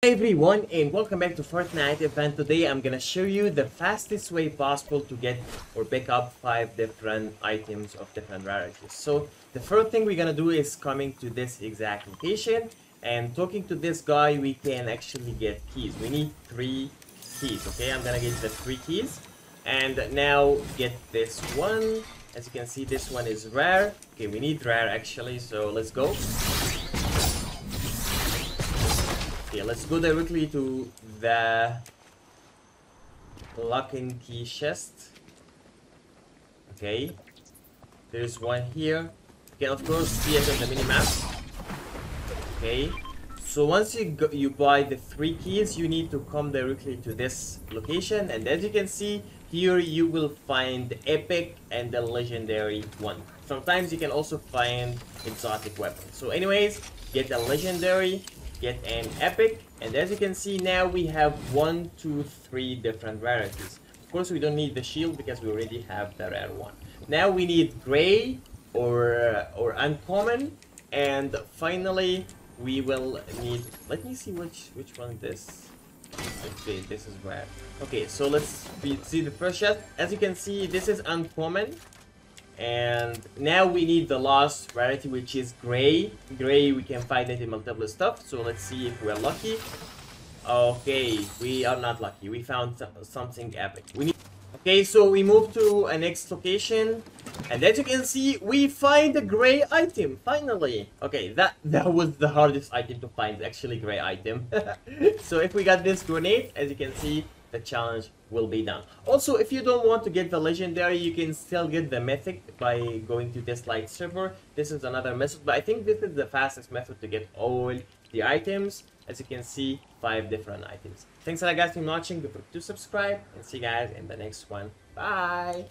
Hey everyone and welcome back to Fortnite event. Today I'm gonna show you the fastest way possible to get or pick up five different items of different rarities. So the first thing we're gonna do is coming to this exact location and talking to this guy we can actually get keys. We need three keys, okay? I'm gonna get the three keys and now get this one. As you can see this one is rare. Okay, we need rare actually, so let's go. Let's go directly to the lock and key chest. Okay, there's one here. You can of course see it on the minimap. Okay, so once you go, you buy the three keys, you need to come directly to this location, and as you can see here, you will find the epic and the legendary one. Sometimes you can also find exotic weapons. So, anyways, get the legendary get an epic. And as you can see now we have one two three different varieties. Of course we don't need the shield because we already have the rare one. Now we need gray or uh, or uncommon. And finally we will need let me see which which one this okay this is rare. Okay so let's see the first shot. As you can see this is uncommon and now we need the last rarity which is gray. Gray we can find it in multiple stuff so let's see if we're lucky. Okay we are not lucky. We found something epic. We need okay so we move to a next location. And as you can see we find a gray item finally. Okay that that was the hardest item to find actually gray item. So if we got this grenade as you can see the challenge will be done. Also, if you don't want to get the legendary, you can still get the mythic by going to this lightsaber. This is another method, but I think this is the fastest method to get all the items. As you can see, five different items. Thanks a lot guys for watching. Don't forget to subscribe and see you guys in the next one. Bye!